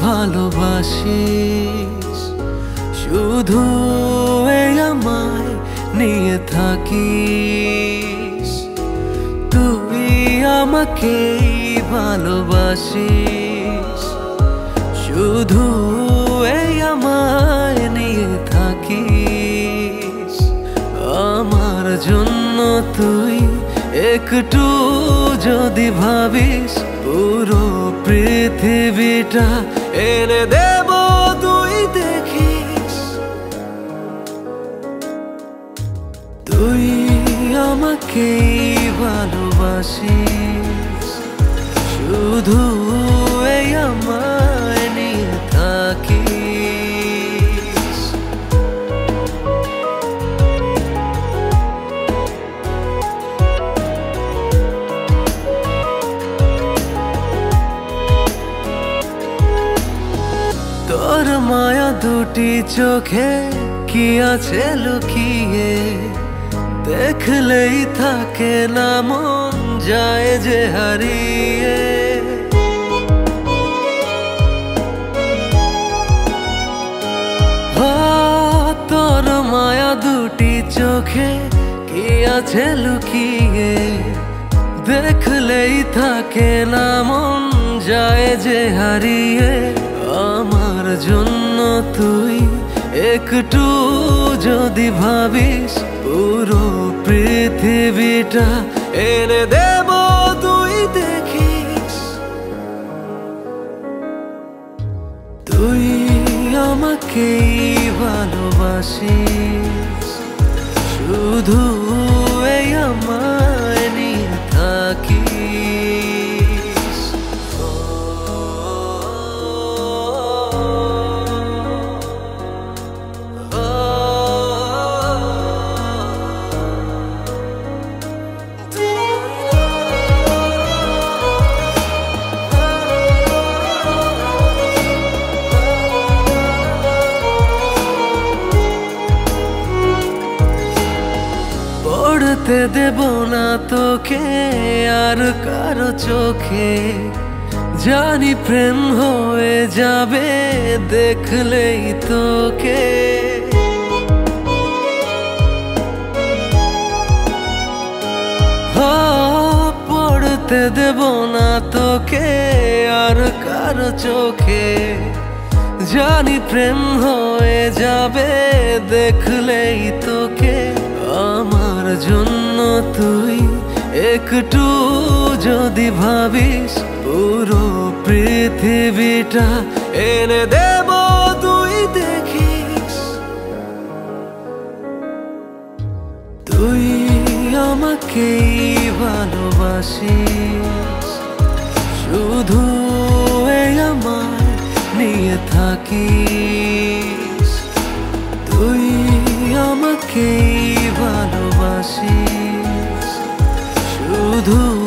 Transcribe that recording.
ভালোবাসিস। শুধু আমায় নিয়ে থাকিস। তুই আমাকে ভালোবাসিস। শুধু আমায় নিয়ে থাকিস। আমার জন্য তুই একটু যদি ভাবিস পুরো পৃথিবীটা এনে দেব তুই দেখিস। তুই আমাকে ভালোবাসিস। শুধু দুটি চোখে কি আছে লুকিয়ে? দেখলেই থাকে না মন যায় যে হারিয়ে। তোর মায়া দুটি চোখে কি আছে লুকিয়ে? দেখলেই থাকে না মন যায় যে হারিয়ে। আমার জন্য তুই, একটু যদি ভাবিস পুরো পৃথিবীটা এনে দেব তুই দেখিস। তুই আমাকেই ভালোবাসিস, শুধু এই নিয়ে থাকিস। পড়তে দেব না তোকে আর কারও চোখে। জানি প্রেম হয়ে যাবে, দেখলেই তোকে। পড়তে দেব না তোকে আর কারও চোখে। জানি প্রেম হয়ে যাবে, দেখলেই তোকে আমার জন্য তুই একটু যদি ভাবিস পুরো পৃথিবীটা এনে দেব তুই দেখিস। তুই আমাকেই ভালোবাসিস, শুধু এই নিয়ে থাকিস। তুই আমাকেই ভালোবাসিস। শুধু